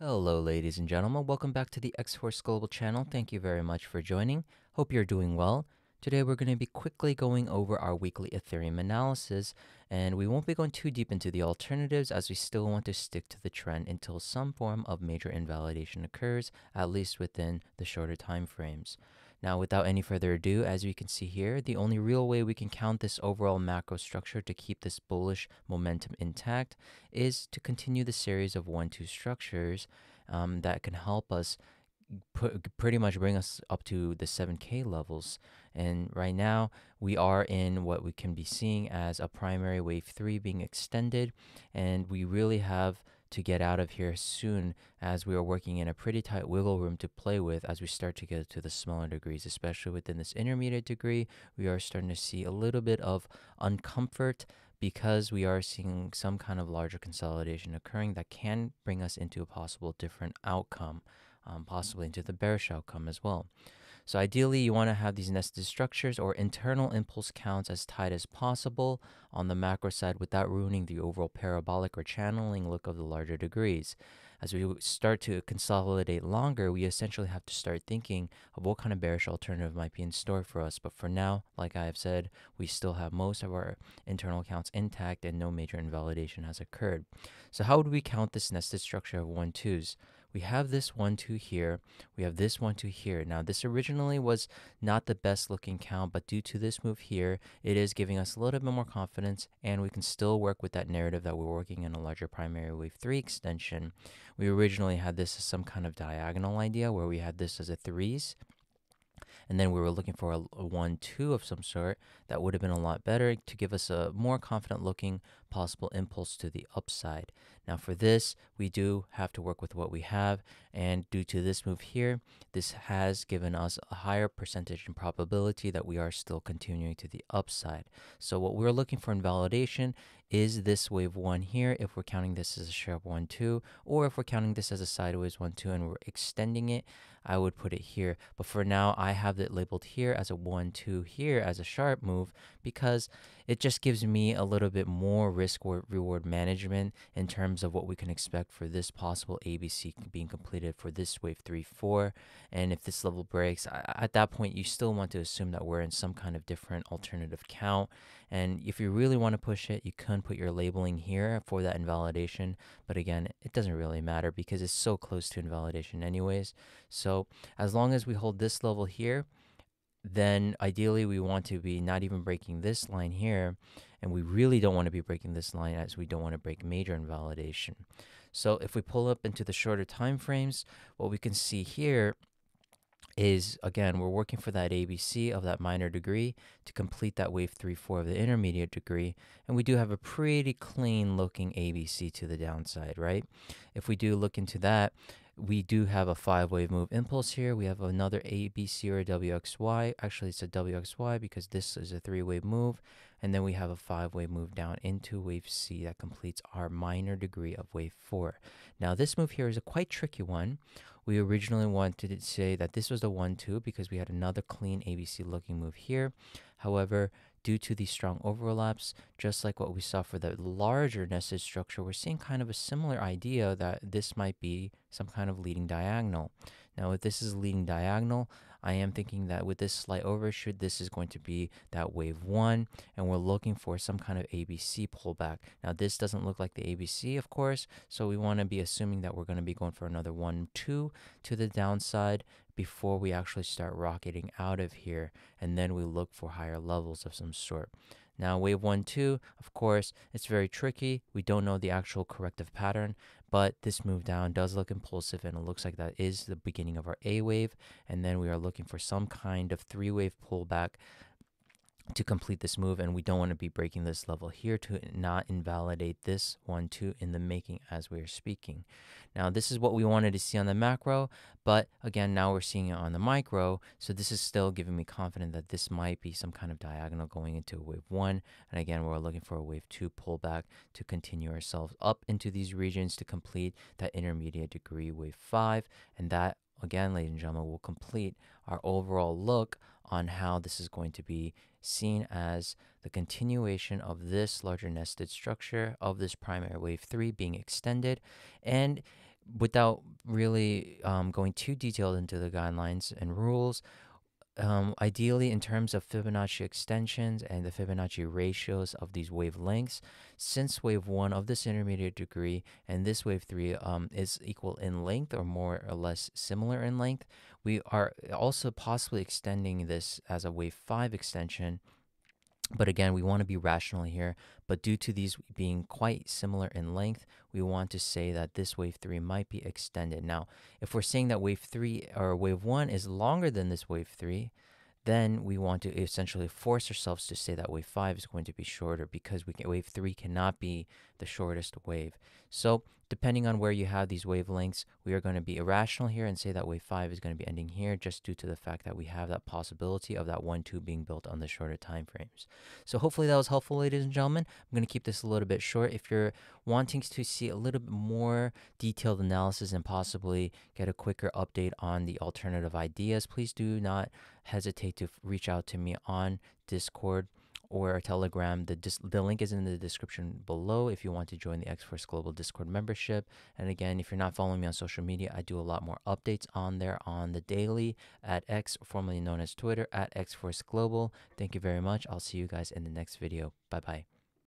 Hello, ladies and gentlemen. Welcome back to the X Force Global channel. Thank you very much for joining. Hope you're doing well. Today, we're going to be quickly going over our weekly Ethereum analysis, and we won't be going too deep into the alternatives as we still want to stick to the trend until some form of major invalidation occurs, at least within the shorter time frames. Now, without any further ado, as we can see here, the only real way we can count this overall macro structure to keep this bullish momentum intact is to continue the series of 1-2 structures um, that can help us pretty much bring us up to the 7k levels. And right now we are in what we can be seeing as a primary wave 3 being extended and we really have to get out of here soon as we are working in a pretty tight wiggle room to play with as we start to get to the smaller degrees, especially within this intermediate degree. We are starting to see a little bit of uncomfort because we are seeing some kind of larger consolidation occurring that can bring us into a possible different outcome, um, possibly into the bearish outcome as well. So ideally, you want to have these nested structures or internal impulse counts as tight as possible on the macro side without ruining the overall parabolic or channeling look of the larger degrees. As we start to consolidate longer, we essentially have to start thinking of what kind of bearish alternative might be in store for us. But for now, like I have said, we still have most of our internal counts intact and no major invalidation has occurred. So how would we count this nested structure of one twos? We have this 1, 2 here. We have this 1, 2 here. Now, this originally was not the best looking count, but due to this move here, it is giving us a little bit more confidence, and we can still work with that narrative that we're working in a larger primary wave 3 extension. We originally had this as some kind of diagonal idea where we had this as a 3s and then we were looking for a, a 1 2 of some sort that would have been a lot better to give us a more confident looking possible impulse to the upside. Now for this, we do have to work with what we have, and due to this move here, this has given us a higher percentage in probability that we are still continuing to the upside. So what we're looking for in validation is this wave 1 here, if we're counting this as a sharp 1, 2, or if we're counting this as a sideways 1, 2, and we're extending it, I would put it here. But for now, I have it labeled here as a 1, 2 here as a sharp move because it just gives me a little bit more risk reward management in terms of what we can expect for this possible ABC being completed for this wave 3 4. And if this level breaks, at that point, you still want to assume that we're in some kind of different alternative count. And if you really want to push it, you can put your labeling here for that invalidation. But again, it doesn't really matter because it's so close to invalidation anyways. So as long as we hold this level here, then ideally we want to be not even breaking this line here and we really don't want to be breaking this line as we don't want to break major invalidation. So if we pull up into the shorter time frames what we can see here is again we're working for that ABC of that minor degree to complete that wave 3 4 of the intermediate degree and we do have a pretty clean looking ABC to the downside right if we do look into that we do have a five wave move impulse here. We have another ABC or WXY. Actually, it's a WXY because this is a three wave move. And then we have a five wave move down into wave C that completes our minor degree of wave four. Now, this move here is a quite tricky one. We originally wanted to say that this was the one, two, because we had another clean ABC looking move here. However, due to these strong overlaps, just like what we saw for the larger nested structure, we're seeing kind of a similar idea that this might be some kind of leading diagonal. Now, if this is leading diagonal, I am thinking that with this slight overshoot, this is going to be that wave one, and we're looking for some kind of ABC pullback. Now, this doesn't look like the ABC, of course, so we want to be assuming that we're going to be going for another one, two to the downside before we actually start rocketing out of here, and then we look for higher levels of some sort. Now, wave one, two, of course, it's very tricky. We don't know the actual corrective pattern, but this move down does look impulsive, and it looks like that is the beginning of our A wave. And then we are looking for some kind of three wave pullback to complete this move and we don't want to be breaking this level here to not invalidate this one two in the making as we are speaking. Now this is what we wanted to see on the macro but again now we're seeing it on the micro so this is still giving me confidence that this might be some kind of diagonal going into wave one. And again we're looking for a wave two pullback to continue ourselves up into these regions to complete that intermediate degree wave five. And that again ladies and gentlemen will complete our overall look on how this is going to be seen as the continuation of this larger nested structure of this primary wave 3 being extended. And without really um, going too detailed into the guidelines and rules, um, ideally in terms of Fibonacci extensions and the Fibonacci ratios of these wavelengths, since wave 1 of this intermediate degree and this wave 3 um, is equal in length or more or less similar in length, we are also possibly extending this as a wave 5 extension but again, we want to be rational here. But due to these being quite similar in length, we want to say that this wave 3 might be extended. Now, if we're saying that wave 3 or wave 1 is longer than this wave 3, then we want to essentially force ourselves to say that wave 5 is going to be shorter because we can, wave 3 cannot be the shortest wave. So depending on where you have these wavelengths, we are going to be irrational here and say that wave 5 is going to be ending here just due to the fact that we have that possibility of that 1, 2 being built on the shorter time frames. So hopefully that was helpful, ladies and gentlemen. I'm going to keep this a little bit short. If you're wanting to see a little bit more detailed analysis and possibly get a quicker update on the alternative ideas, please do not hesitate to reach out to me on Discord or Telegram. The, dis- the link is in the description below if you want to join the X Force Global Discord membership. And again, if you're not following me on social media, I do a lot more updates on there on the daily at X, formerly known as Twitter, at X Force Global. Thank you very much. I'll see you guys in the next video. Bye bye.